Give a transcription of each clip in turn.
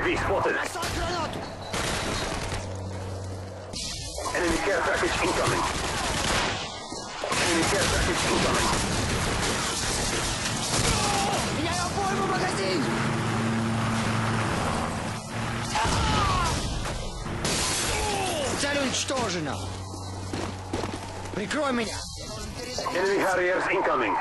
Enemy UAV spotted. Enemy care package incoming. Enemy care package incoming. Меняю обойму магазин! Цель уничтожена! Прикрой меня! Enemy Harriers incoming.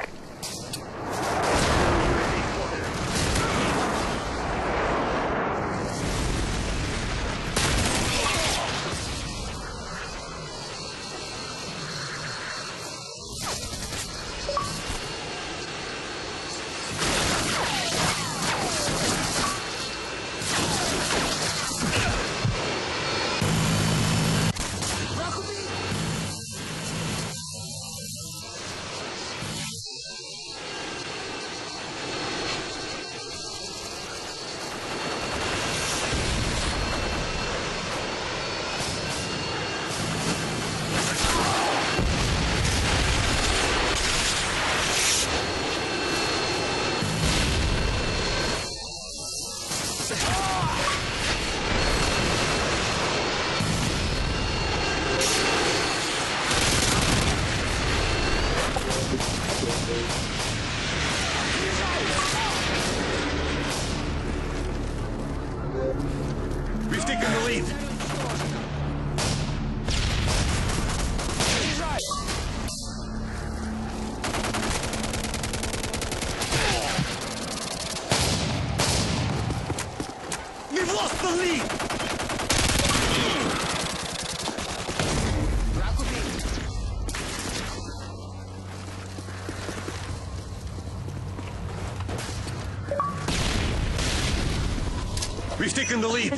We've taken the lead.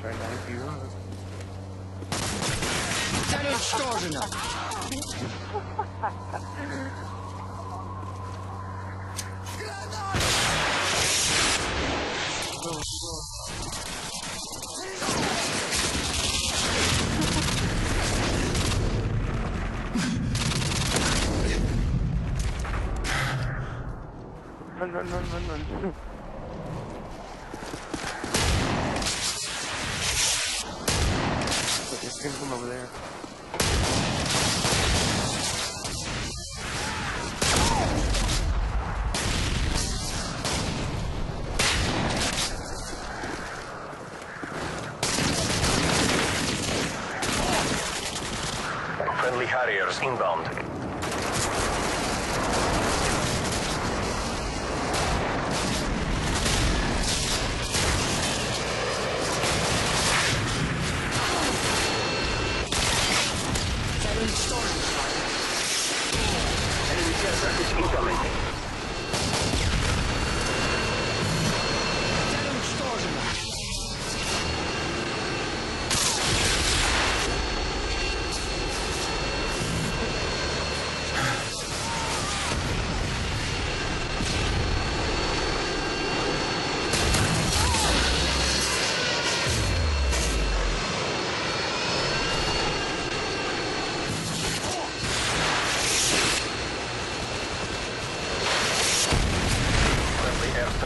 Try nine if you want. Lieutenant Storzenov. Run, run, run, run, run. There's gonna come over there. Friendly Harriers inbound.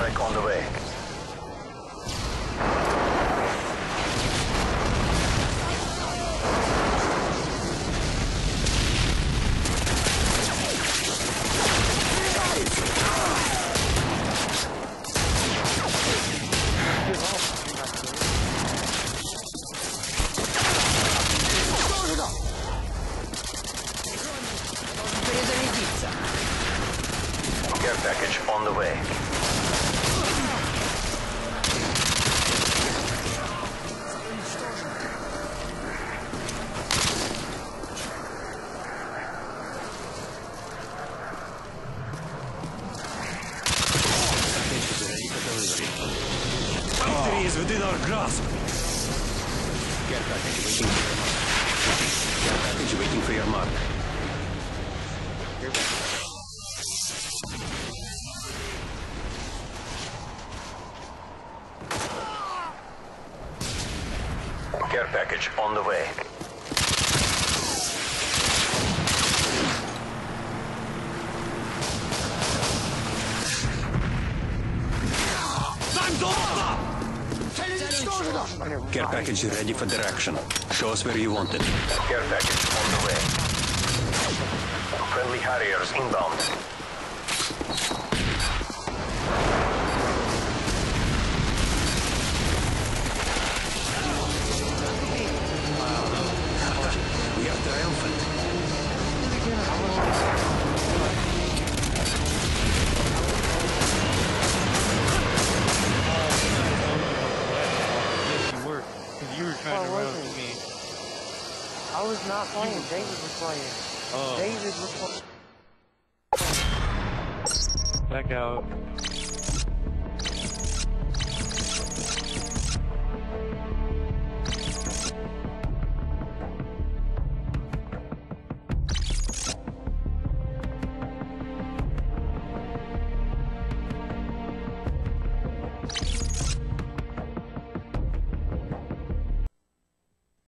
strike on the way. Package on the way. grasp. Care package waiting for your mark. Care package waiting for your mark. Care package on the way. Time's over! Care package ready for direction. Show us where you want it. Care package on the way. Friendly Harriers inbound. Was not playing. David was playing. Oh, David was playing. back out.